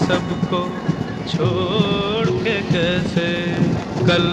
सबको छोड़ के कैसे कल